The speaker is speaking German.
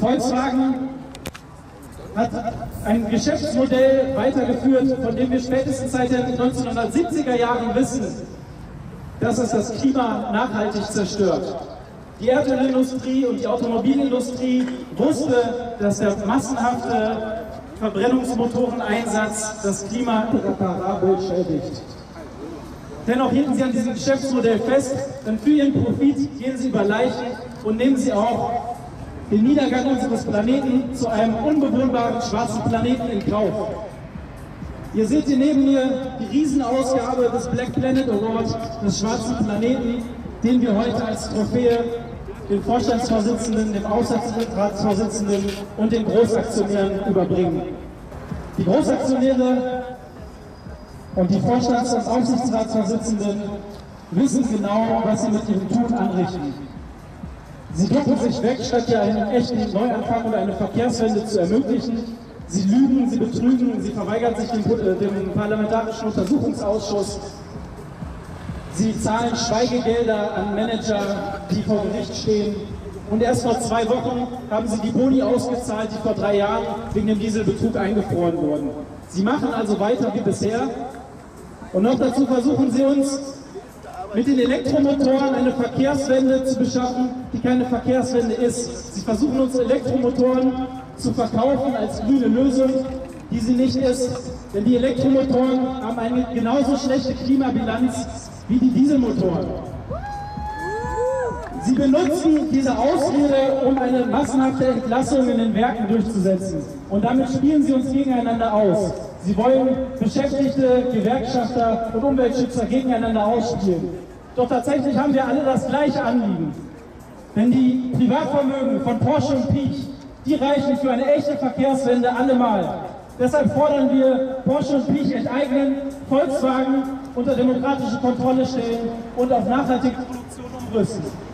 Volkswagen hat ein Geschäftsmodell weitergeführt, von dem wir spätestens seit den 1970er Jahren wissen, dass es das Klima nachhaltig zerstört. Die Erdölindustrie und die Automobilindustrie wusste, dass der massenhafte Verbrennungsmotoreneinsatz das Klima irreparabel schädigt. Dennoch hielten sie an diesem Geschäftsmodell fest, denn für ihren Profit gehen sie über Leichen und nehmen sie auch den Niedergang unseres Planeten zu einem unbewohnbaren schwarzen Planeten in Kauf. Ihr seht hier neben mir die Riesenausgabe des Black Planet Award des schwarzen Planeten, den wir heute als Trophäe dem Vorstandsvorsitzenden, dem Aufsichtsratsvorsitzenden und den Großaktionären überbringen. Die Großaktionäre und die Vorstands- und Aufsichtsratsvorsitzenden wissen genau, was sie mit ihrem Tun anrichten. Sie ducken sich weg, statt ja einen echten Neuanfang oder eine Verkehrswende zu ermöglichen. Sie lügen, sie betrügen, sie verweigern sich dem, äh, dem Parlamentarischen Untersuchungsausschuss. Sie zahlen Schweigegelder an Manager, die vor Gericht stehen. Und erst vor zwei Wochen haben sie die Boni ausgezahlt, die vor drei Jahren wegen dem Dieselbetrug eingefroren wurden. Sie machen also weiter wie bisher. Und noch dazu versuchen sie uns mit den Elektromotoren eine Verkehrswende zu beschaffen, die keine Verkehrswende ist. Sie versuchen uns Elektromotoren zu verkaufen als grüne Lösung, die sie nicht ist. Denn die Elektromotoren haben eine genauso schlechte Klimabilanz wie die Dieselmotoren. Sie benutzen diese Ausrede, um eine massenhafte Entlassung in den Werken durchzusetzen. Und damit spielen sie uns gegeneinander aus. Sie wollen Beschäftigte, Gewerkschafter und Umweltschützer gegeneinander ausspielen. Doch tatsächlich haben wir alle das gleiche Anliegen. Denn die Privatvermögen von Porsche und Piech, die reichen für eine echte Verkehrswende allemal. Deshalb fordern wir Porsche und Piech enteignen, Volkswagen unter demokratische Kontrolle stellen und auf nachhaltige Produktion umrüsten.